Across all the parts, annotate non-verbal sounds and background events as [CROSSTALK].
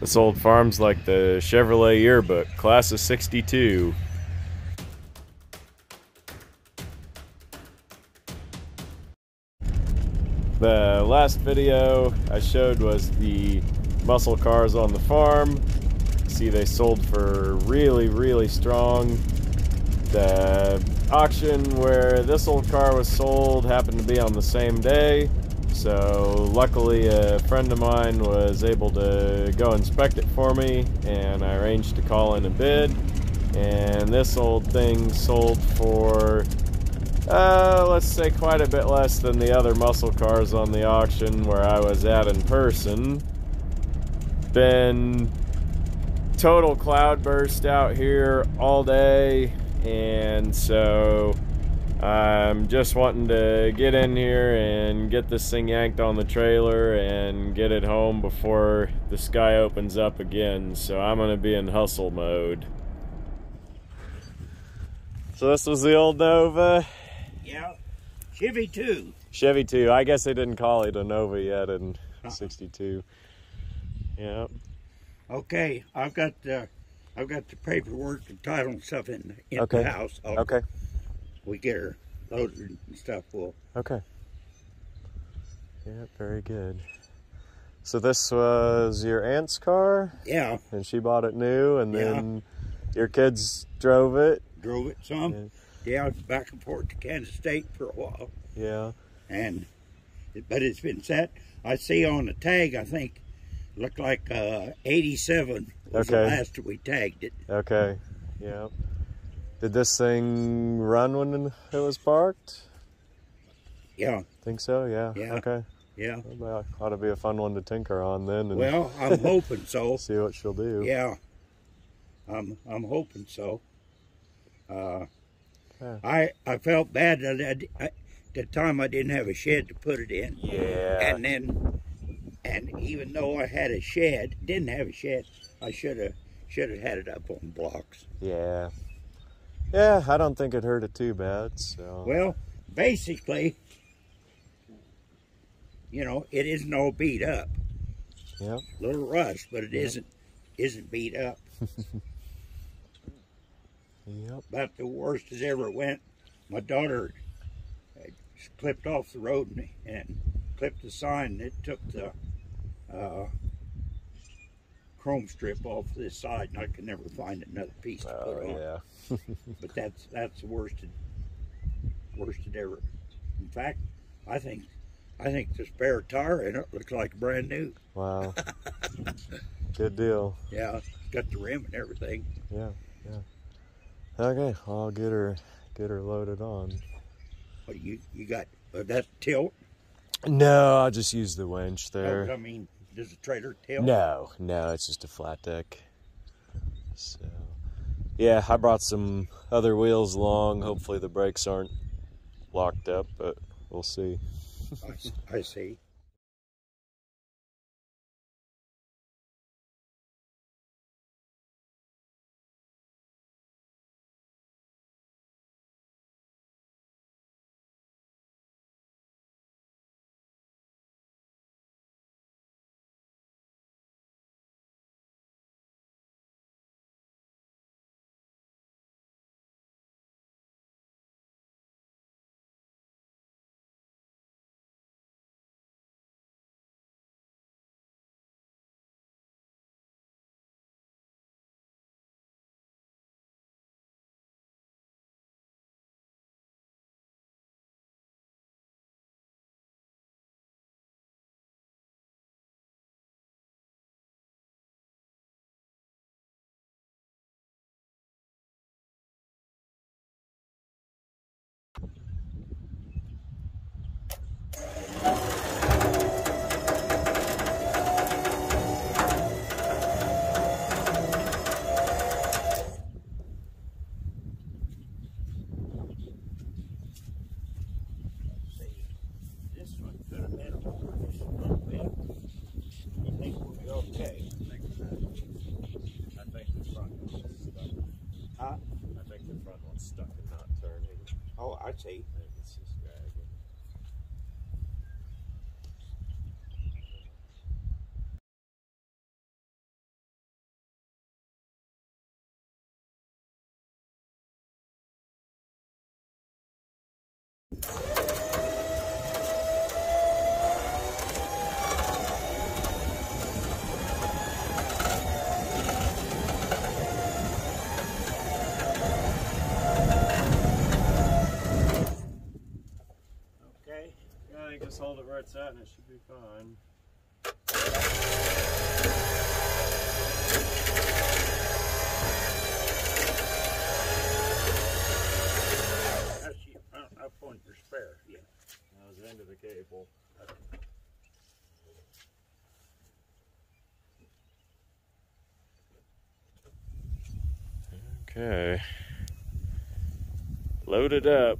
This old farm's like the Chevrolet yearbook, class of 62. The last video I showed was the muscle cars on the farm. See they sold for really, really strong. The auction where this old car was sold happened to be on the same day. So luckily a friend of mine was able to go inspect it for me and I arranged to call in a bid. And this old thing sold for uh, let's say quite a bit less than the other muscle cars on the auction where I was at in person. Been total cloudburst out here all day, and so I'm just wanting to get in here and get this thing yanked on the trailer and get it home before the sky opens up again. So I'm going to be in hustle mode. So this was the old Nova. Yeah, Chevy 2. Chevy 2. I guess they didn't call it a Nova yet in uh-uh. 62. Yeah. Okay, I've got the I've got the paperwork and title and stuff in, in Okay. the house. I'll- Okay. We get her loaded and stuff. We'll Okay. Yeah, very good. So this was your aunt's car, yeah, and she bought it new, and Yeah. then your kids drove it. drove it some. Yeah. Yeah, back and forth to Kansas State for a while, Yeah. and but it's been set. I see on the tag. I think looked like uh, 87 was the last we tagged it. Okay. Yeah. Did this thing run when it was parked? Yeah, Think so. Yeah. Yeah. Okay. yeah. Well, ought to be a fun one to tinker on then, Well, I'm [LAUGHS] hoping so. see what she'll do. Yeah, I'm I'm hoping so. Uh, Yeah. I I felt bad that I, I- the time I didn't have a shed to put it in, Yeah. and then and even though I had a shed, didn't have a shed, I should have should have had it up on blocks. Yeah. Yeah. I don't think it hurt it too bad. So. Well, basically, you know, it isn't all beat up. Yep. Little rust, but it isn't isn't beat up. [LAUGHS] Yep. about the worst as ever went. My daughter clipped off the road and, and clipped the sign. And it took the uh, chrome strip off this side, and I could never find another piece to Oh put on. yeah. [LAUGHS] But that's that's the worst it, worst it ever. In fact, I think I think the spare tire in it looks like brand new. Wow. [LAUGHS] Good deal. Yeah, got the rim and everything. Yeah, yeah. Okay, I'll get her get her loaded on. But you you got uh, that tilt. No, I'll just use the winch there. I mean, does the trailer tilt? No, no, it's just a flat deck. So yeah, I brought some other wheels along. Hopefully the brakes aren't locked up, but we'll see. I see. I think the front one's stuck. I think the front one's stuck and not turning. Oh, I see. I think it's just dragging. And it should be fine. That's you. Up on your spare. Yeah. That was the end of the cable. Okay. Load it up.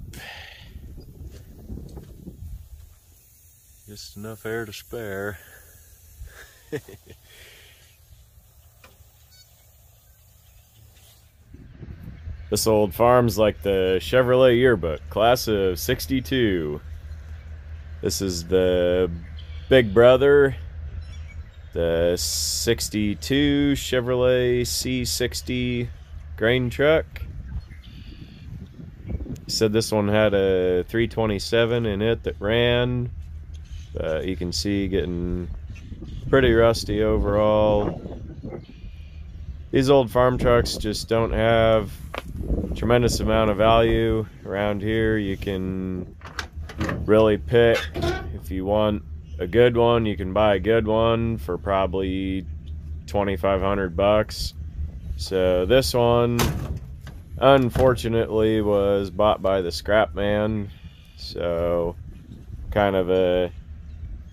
Just enough air to spare. [LAUGHS] this old farm's like the Chevrolet yearbook, class of 62. This is the big brother, the 62 Chevrolet C60 grain truck. Said this one had a 327 in it that ran, but you can see getting pretty rusty overall. These old farm trucks just don't have tremendous amount of value around here. You can really pick if you want a good one, you can buy a good one for probably 2500 bucks. So this one unfortunately was bought by the scrap man. So kind of a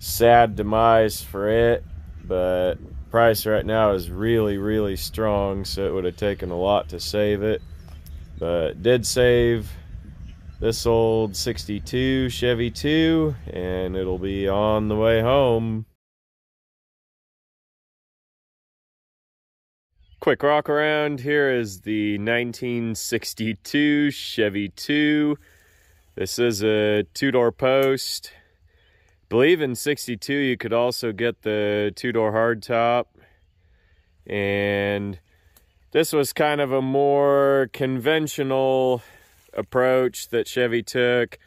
sad demise for it, but price right now is really really strong, so it would have taken a lot to save it. But did save this old 62 Chevy 2 and it'll be on the way home. Quick rock around here is the 1962 Chevy 2. This is a two-door post. Believe in 62 you could also get the two-door hardtop. And this was kind of a more conventional approach that Chevy took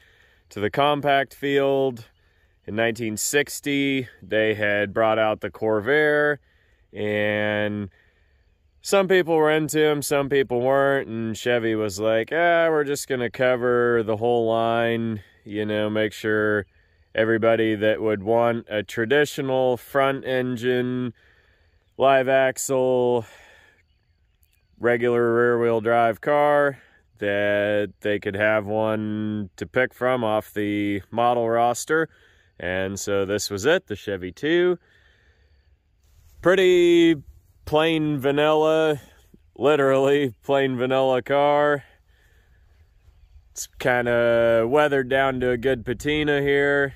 to the compact field. In 1960, they had brought out the Corvair, and some people were into them, some people weren't, and Chevy was like, ah, we're just going to cover the whole line, you know, make sure everybody that would want a traditional front engine, live axle, regular rear wheel drive car that they could have one to pick from off the model roster. And so this was it, the Chevy 2. Pretty plain vanilla, literally plain vanilla car. It's kind of weathered down to a good patina here.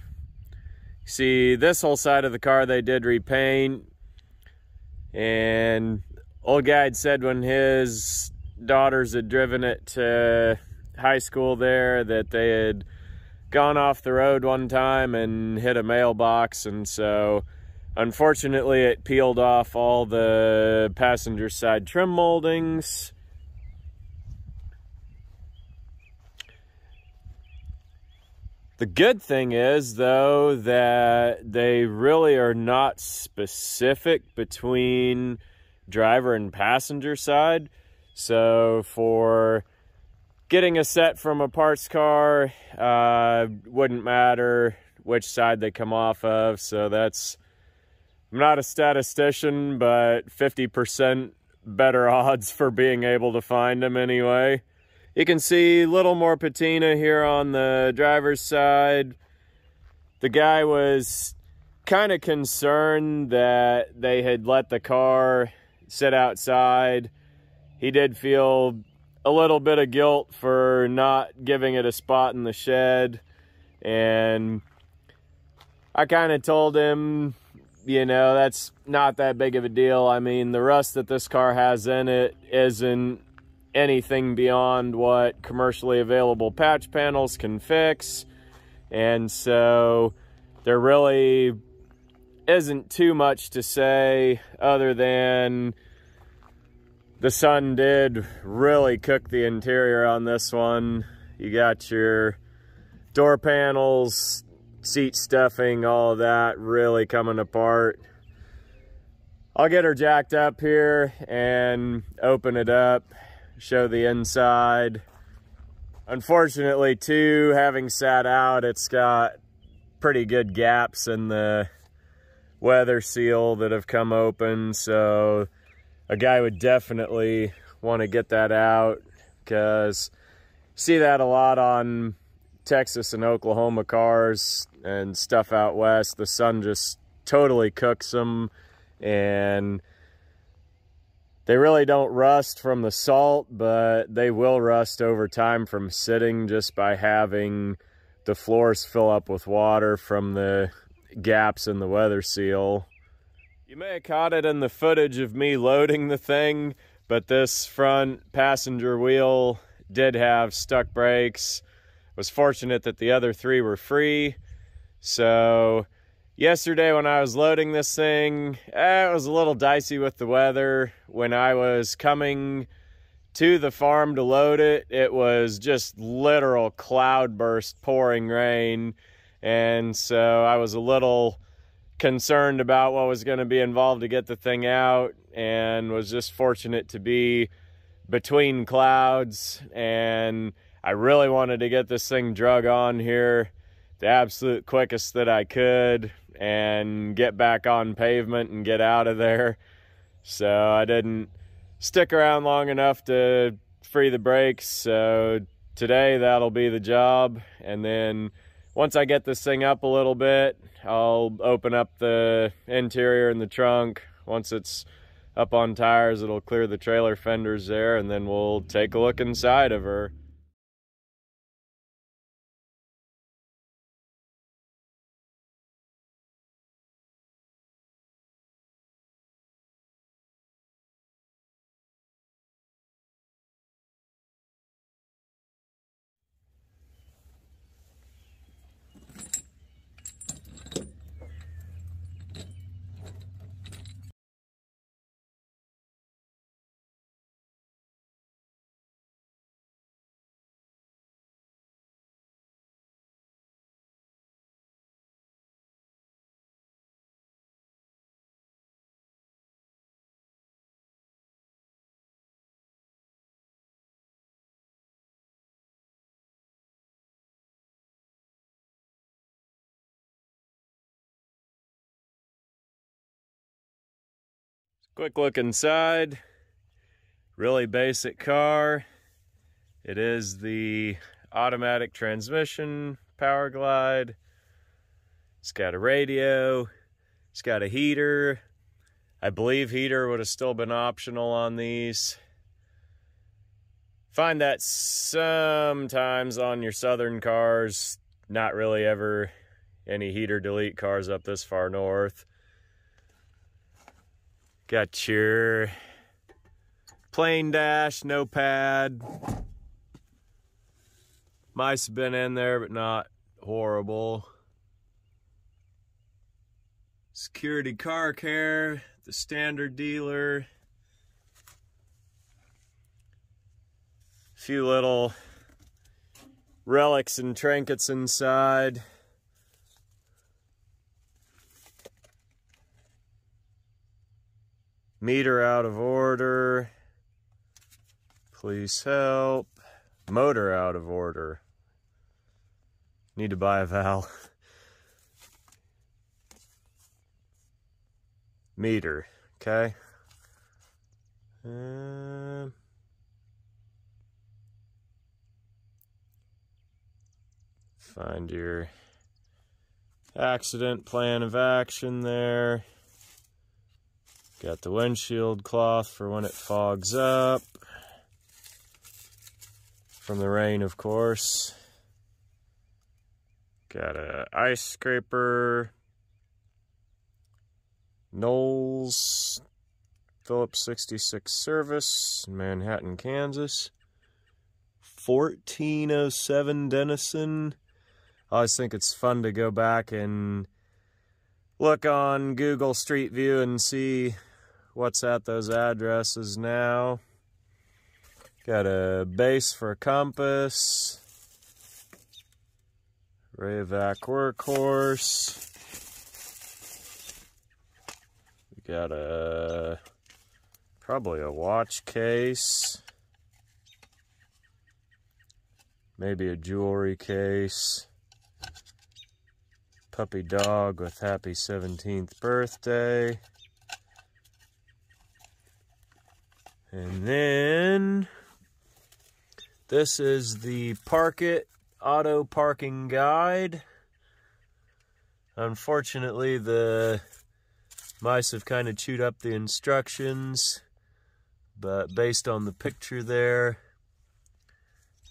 See, this whole side of the car they did repaint. And old guy had said when his daughters had driven it to high school there that they had gone off the road one time and hit a mailbox and so unfortunately it peeled off all the passenger side trim moldings The good thing is, though, that they really are not specific between driver and passenger side. So for getting a set from a parts car, uh, wouldn't matter which side they come off of. So that's, I'm not a statistician, but 50% better [LAUGHS] odds for being able to find them anyway. You can see a little more patina here on the driver's side. The guy was kind of concerned that they had let the car sit outside he did feel a little bit of guilt for not giving it a spot in the shed. And I kind of told him, you know, that's not that big of a deal. I mean, the rust that this car has in it isn't anything beyond what commercially available patch panels can fix. And so there really isn't too much to say other than the sun did really cook the interior on this one. You got your door panels, seat stuffing, all of that really coming apart. I'll get her jacked up here and open it up, show the inside. Unfortunately, too, having sat out, it's got pretty good gaps in the weather seal that have come open. So a guy would definitely want to get that out because see that a lot on Texas and Oklahoma cars and stuff out west. The sun just totally cooks them and they really don't rust from the salt, but they will rust over time from sitting just by having the floors fill up with water from the gaps in the weather seal. You may have caught it in the footage of me loading the thing, but this front passenger wheel did have stuck brakes. Was fortunate that the other three were free. So yesterday when I was loading this thing, eh, it was a little dicey with the weather. When I was coming to the farm to load it, it was just literal cloudburst pouring rain. And so I was a little concerned about what was going to be involved to get the thing out and was just fortunate to be between clouds and I really wanted to get this thing drug on here the absolute quickest that I could and get back on pavement and get out of there. So I didn't stick around long enough to free the brakes. So today that'll be the job. And then once I get this thing up a little bit, I'll open up the interior and the trunk. Once it's up on tires, it'll clear the trailer fenders there and then we'll take a look inside of her. Quick look inside. Really basic car. It is the automatic transmission power glide. It's got a radio. It's got a heater. I believe heater would have still been optional on these. Find that sometimes on your southern cars. Not really ever any heater delete cars up this far north. Got your plain dash, no pad. Mice have been in there, but not horrible. Security car care, the standard dealer. A few little relics and trinkets inside. Meter out of order. Please help. Motor out of order. Need to buy a valve. Meter, okay. Um, find your accident plan of action there. Got the windshield cloth for when it fogs up. From the rain, of course. Got a ice scraper. Knowles Phillips 66 service, Manhattan, Kansas. 1407 Denison. I always think it's fun to go back and look on Google Street View and see what's at those addresses now. Got a base for a compass. Rayovac workhorse. We got a probably a watch case. Maybe a jewelry case. puppy dog with happy 17th birthday. And then this is the Park It Auto Parking Guide. Unfortunately, the mice have kind of chewed up the instructions, but based on the picture there,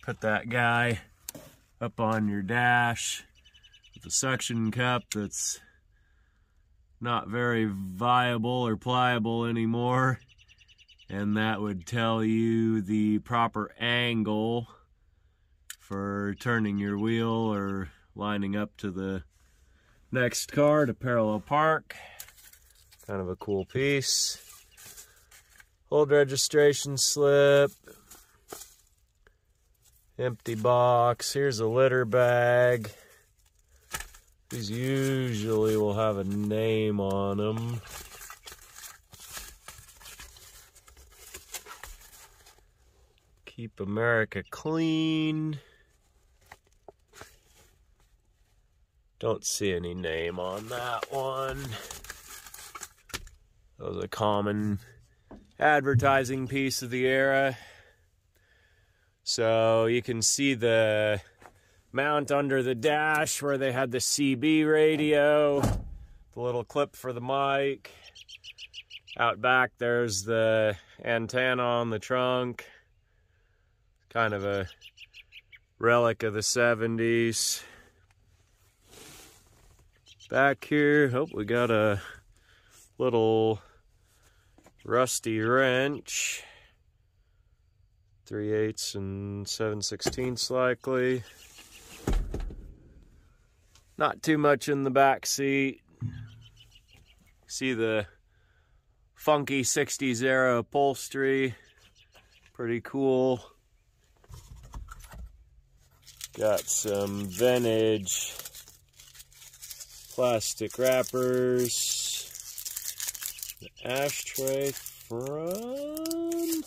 put that guy up on your dash with a suction cup that's not very viable or pliable anymore and that would tell you the proper angle for turning your wheel or lining up to the next car to parallel park. Kind of a cool piece. Old registration slip. Empty box. Here's a litter bag. These usually will have a name on them. Keep America clean. Don't see any name on that one. That was a common advertising piece of the era. So you can see the mount under the dash where they had the CB radio, the little clip for the mic. Out back there's the antenna on the trunk kind of a relic of the 70s. Back here, hope oh, we got a little rusty wrench. 3 eighths and 7 sixteenths likely. Not too much in the back seat. See the funky 60s era upholstery. Pretty cool. Got some vintage plastic wrappers. The ashtray from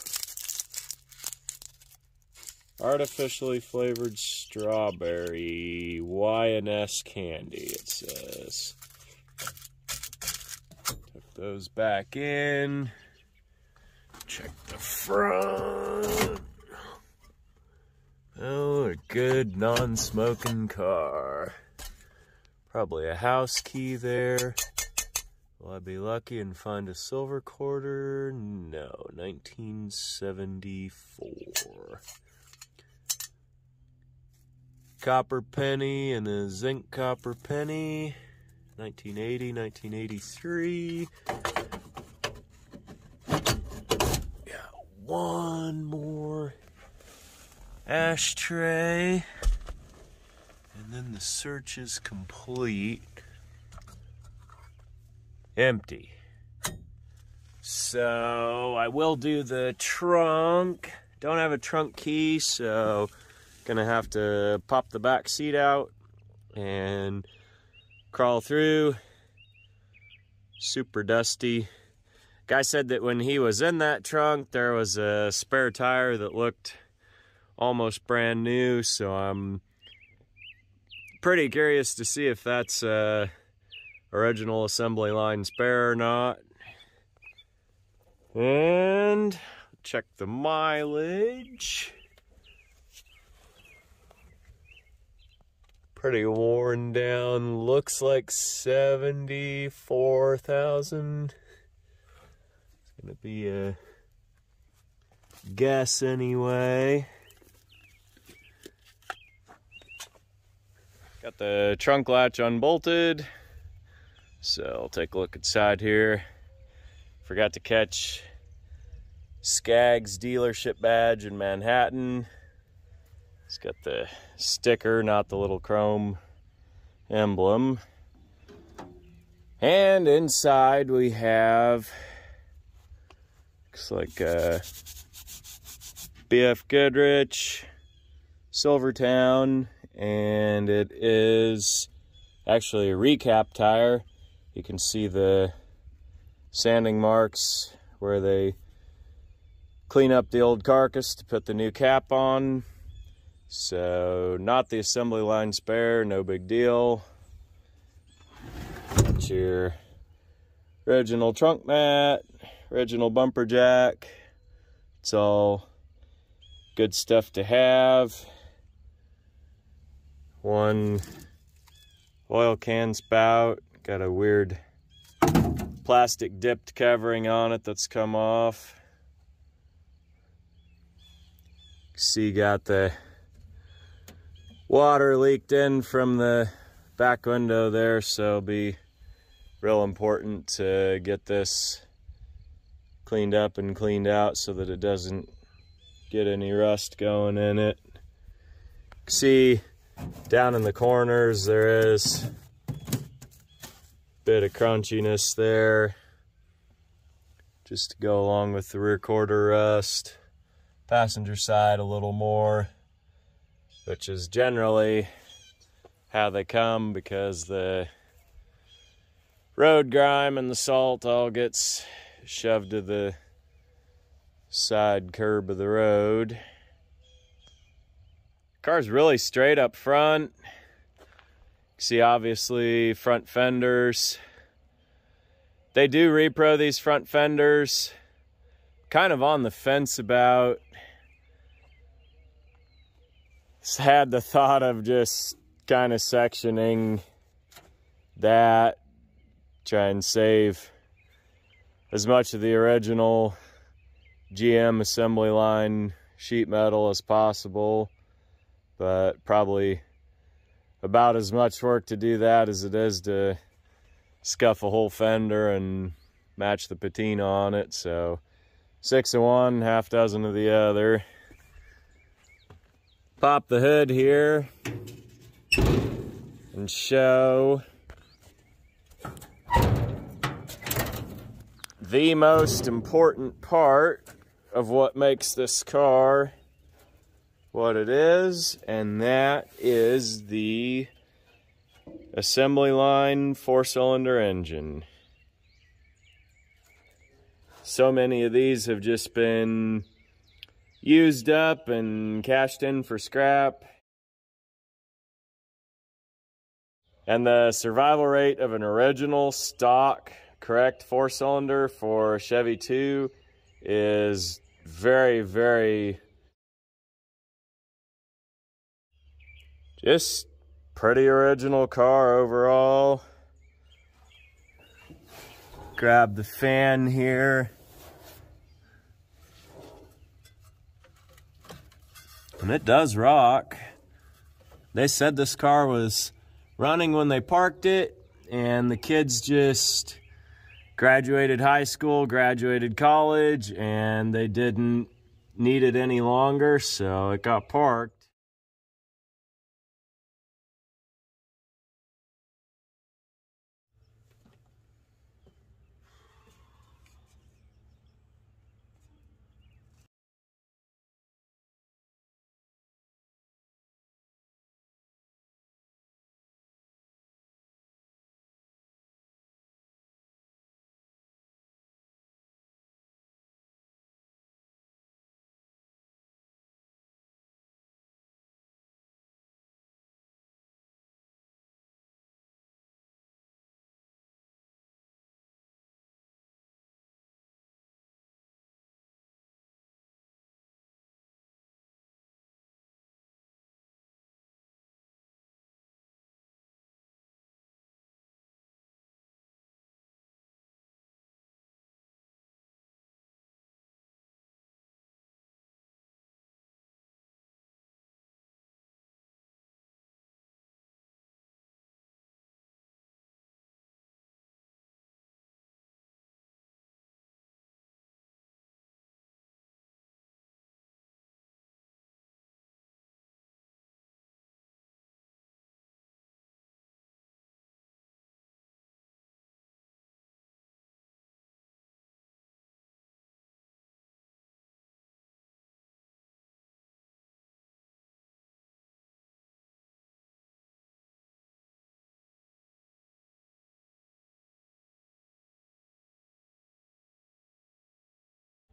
artificially flavored strawberry Y&S candy, it says. Tuck those back in. Check the front. Oh, a good non-smoking car. Probably a house key there. Will I be lucky and find a silver quarter? No, 1974. Copper penny and a zinc copper penny. 1980, 1983. Yeah, one more ashtray. And then the search is complete. Empty. So I will do the trunk. Don't have a trunk key, so gonna have to pop the back seat out and crawl through. Super dusty. Guy said that when he was in that trunk, there was a spare tire that looked almost brand new, so I'm pretty curious to see if that's a original assembly line spare or not. And check the mileage. Pretty worn down, looks like 74,000. It's gonna be a guess anyway. Got the trunk latch unbolted. So I'll take a look inside here. Forgot to catch Skaggs dealership badge in Manhattan. It's got the sticker, not the little chrome emblem. And inside we have, looks like uh, BF Goodrich, Silvertown, and it is actually a recap tire. You can see the sanding marks where they clean up the old carcass to put the new cap on. So not the assembly line spare, no big deal. Got your original trunk mat, original bumper jack. It's all good stuff to have. One oil can spout, got a weird plastic dipped covering on it that's come off. See, got the water leaked in from the back window there, so be real important to get this cleaned up and cleaned out so that it doesn't get any rust going in it. See, down in the corners there is a bit of crunchiness there. Just to go along with the rear quarter rust. Passenger side a little more which is generally how they come because the road grime and the salt all gets shoved to the side curb of the road car's really straight up front. See obviously front fenders. They do repro these front fenders. Kind of on the fence about. Had the thought of just kind of sectioning that, try and save as much of the original GM assembly line sheet metal as possible, but probably about as much work to do that as it is to scuff a whole fender and match the patina on it. So six of one, half dozen of the other pop the hood here and show the most important part of what makes this car what it is, and that is the assembly line four cylinder engine. So many of these have just been used up and cashed in for scrap. And the survival rate of an original stock correct four cylinder for Chevy 2 is very, very just pretty original car overall. Grab the fan here. And it does rock. They said this car was running when they parked it, and the kids just graduated high school, graduated college, and they didn't need it any longer, so it got parked.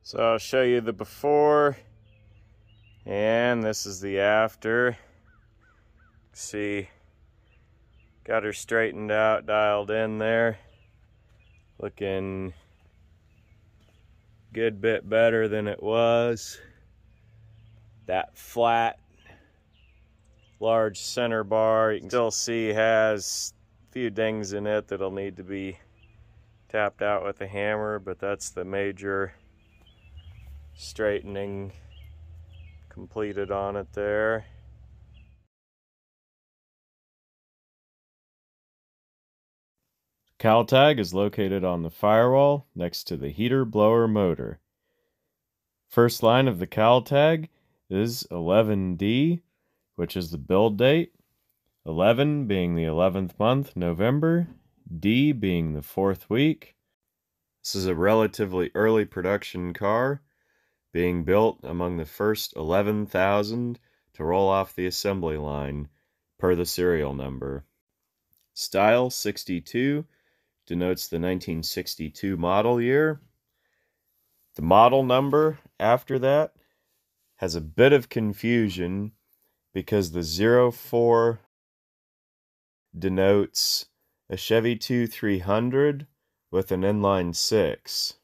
So I'll show you the before and this is the after. See, Got her straightened out, dialed in there. Looking good bit better than it was. That flat, large center bar, you can still see has a few dings in it that'll need to be tapped out with a hammer, but that's the major straightening completed on it there. cowl tag is located on the firewall next to the heater blower motor. First line of the cowl tag is 11D, which is the build date, 11 being the 11th month, November, D being the fourth week. This is a relatively early production car, being built among the first 11,000 to roll off the assembly line per the serial number. Style 62 denotes the 1962 model year. The model number after that has a bit of confusion because the 04 denotes a Chevy 2 300 with an inline 6.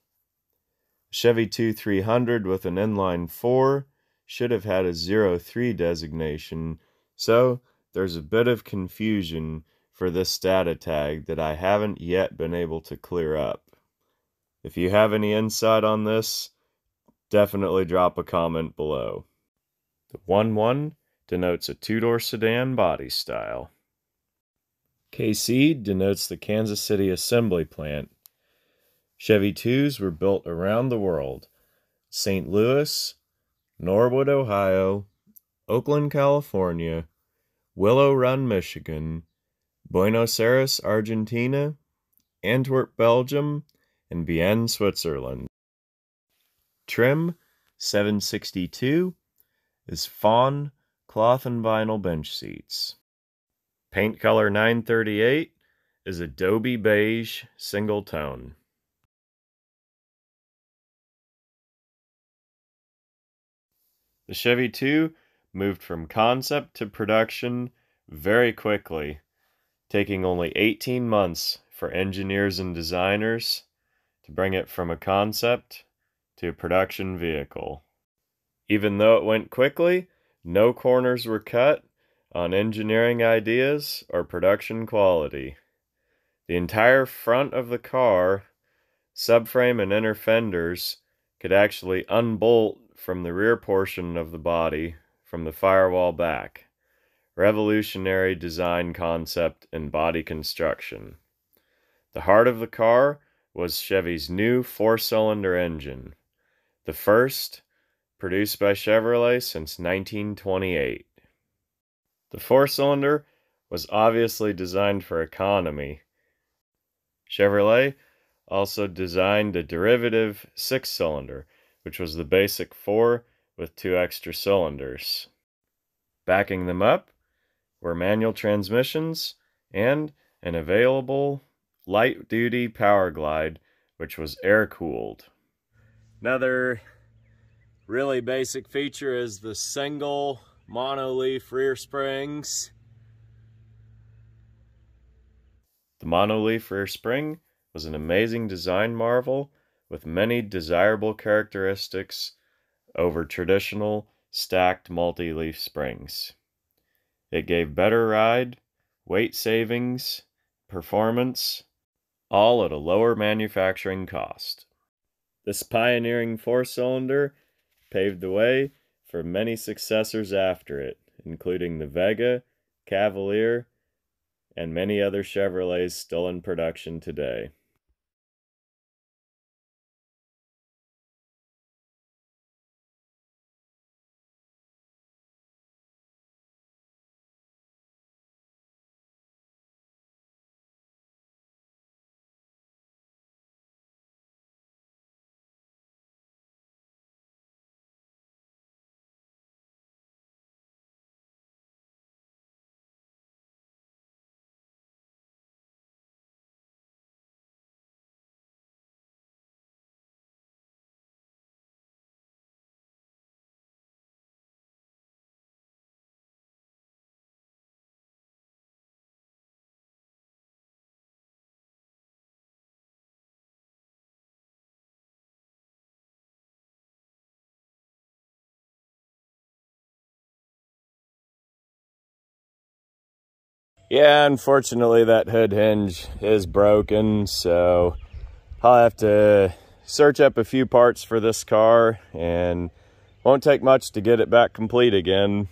Chevy 2 300 with an inline 4 should have had a 03 designation, so there's a bit of confusion for this data tag that I haven't yet been able to clear up. If you have any insight on this, definitely drop a comment below. The 1-1 denotes a two-door sedan body style. KC denotes the Kansas City Assembly Plant. Chevy 2s were built around the world. St. Louis, Norwood, Ohio, Oakland, California, Willow Run, Michigan, Buenos Aires, Argentina, Antwerp, Belgium, and Bienne, Switzerland. Trim 762 is fawn cloth and vinyl bench seats. Paint color 938 is Adobe beige single tone. The Chevy 2 moved from concept to production very quickly taking only 18 months for engineers and designers to bring it from a concept to a production vehicle. Even though it went quickly, no corners were cut on engineering ideas or production quality. The entire front of the car, subframe and inner fenders, could actually unbolt from the rear portion of the body from the firewall back revolutionary design concept and body construction. The heart of the car was Chevy's new four cylinder engine, the first produced by Chevrolet since 1928. The four cylinder was obviously designed for economy. Chevrolet also designed a derivative six cylinder, which was the basic four with two extra cylinders. Backing them up were manual transmissions and an available light duty power glide, which was air cooled. Another really basic feature is the single monoleaf rear springs. The monoleaf rear spring was an amazing design marvel with many desirable characteristics over traditional stacked multi-leaf springs. It gave better ride, weight savings, performance, all at a lower manufacturing cost. This pioneering four cylinder paved the way for many successors after it, including the Vega, Cavalier, and many other Chevrolets still in production today. Yeah, unfortunately that hood hinge is broken, so I'll have to search up a few parts for this car and won't take much to get it back complete again.